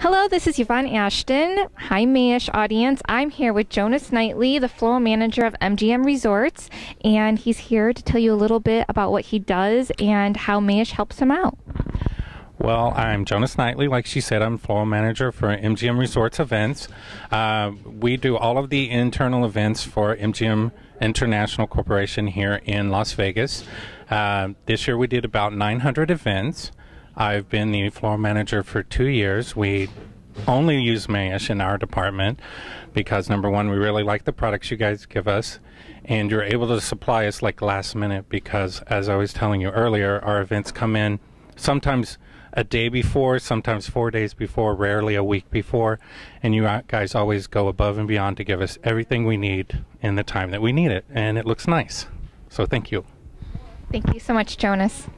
Hello, this is Yvonne Ashton. Hi, Mayesh audience. I'm here with Jonahs Kneitly, the floral manager of MGM Resorts, and he's here to tell you a little bit about what he does and how Mayesh helps him out. Well, I'm Jonahs Kneitly. Like she said, I'm floral manager for MGM Resorts events. Uh, we do all of the internal events for MGM International Corporation here in Las Vegas. Uh, this year we did about 900 events. I've been the floor manager for two years. We only use Mayesh in our department because number one, we really like the products you guys give us, and you're able to supply us like last minute because, as I was telling you earlier, our events come in sometimes a day before, sometimes four days before, rarely a week before, and you guys always go above and beyond to give us everything we need in the time that we need it, and it looks nice. So thank you. Thank you so much, Jonahs.